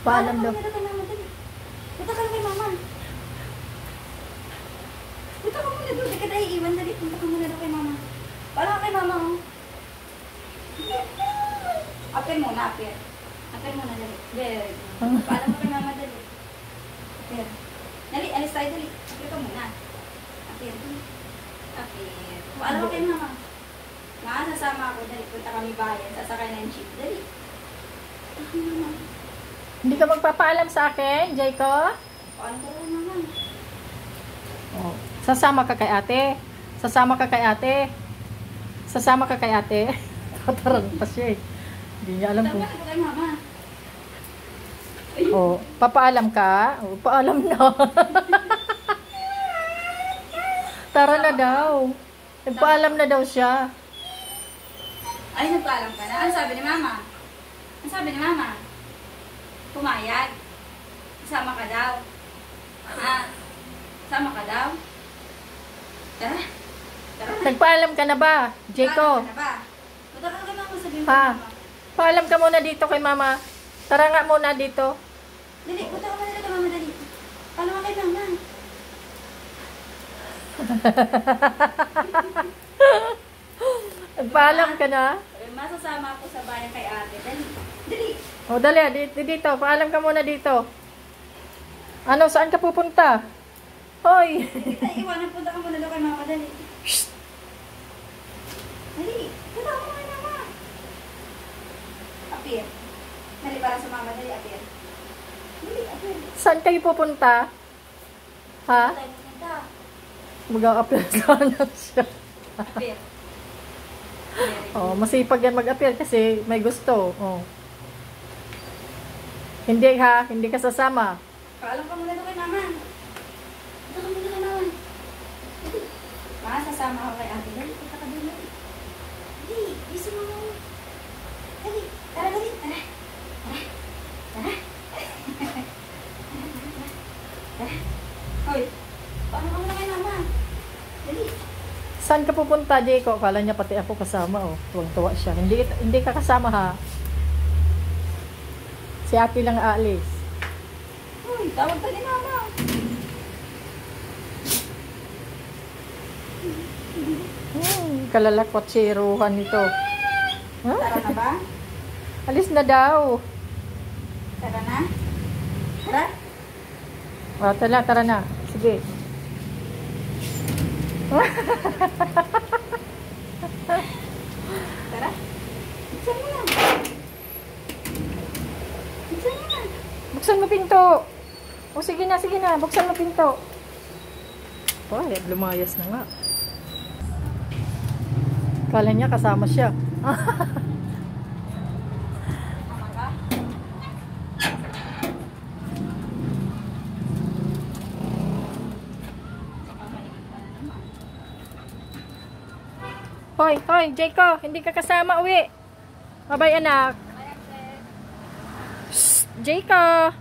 Paalam daw. Punta ka lang kay mama. Punta ka muna doon. Di ka tayo iwan, dali. Punta ka muna doon kay mama. Paalam ka kay mama, oh. Apir muna, apir. Apir muna, dali. Very good. Paalam ka kay mama, dali. Apir. Dali, alis tayo, dali. Apir ka muna. Apir. Apir. Paalam ka kay mama. Nga, sasama ako, dali. Punta kami bayan. Sasakay na yung jeep, dali. Hindi ka magpapaalam sa akin, Jayco? Oh. Sasama ka kay ate. Sasama ka kay ate. Sasama ka kay ate. Tatarang pa siya eh. Hindi niya alam kung... Oh, papaalam ka? Oh, paalam na. Tara na daw. Nagpaalam na daw siya. Ay, nagpaalam ka na. Ano sabi ni mama? Ano sabi ni mama? Pumayag. Sama ka daw. Ha? Sama ka daw? Tara. Tara na. Nagpaalam ka na ba, Jayco? Paalam ka na ba? Punta ka kay mama, sabihin mo kay mama. Paalam ka muna dito kay mama. Tara nga muna dito. Dali, punta ka muna kay mama, dali. Paalam ka kay mama. Nagpaalam ka na? Masasama ako sa bayan kay ate. Dali. Dali. O dali, dito, dito. Paalam ka muna dito. Ano, saan ka pupunta? Hoy! Ay, iwanan, punta ka muna daw kay mama, dali. Dali, punta ka muna mama. Apir. Dali, para sa mama, dali, apir. Dali, apir. Saan kayo pupunta? Ha? Tayo pupunta. Mag-a-appear sana siya. Apir. Oh, masipag yan mag-appear kasi may gusto. Oh. Hindi ha, hindi ka sasama. Paalam ka muna kay mama. Punta ka muna kay mama. Ma, sasama ako kay ate. Dali, punta ka doon. Dali. Mo mo. Dali, tara, dali, tara. Tara. Tara. Tara. Hoy, paano ka muna kay mama? Dali. Saan ka pupunta, Jayco? Kala niya pati ako kasama, oh. Tuwang-tuwa siya. Hindi, hindi ka kasama, ha? Si ate lang aalis. Hoy, tawag ka ni mama. Hmm, kalalakot si Ruhan nito. Ha? Tara na ba? Alis na daw. Tara na? Tara? O, tala, tara na. Sige. Tara? Buksan mo na. Buksan mo na. Buksan mo pinto. O, sige na, sige na. Buksan mo pinto. Ay, lumayas na nga. Kala niya kasama siya. Hoy, hoy, Jayco, hindi ka kasama uwi. Babay anak. Jayco.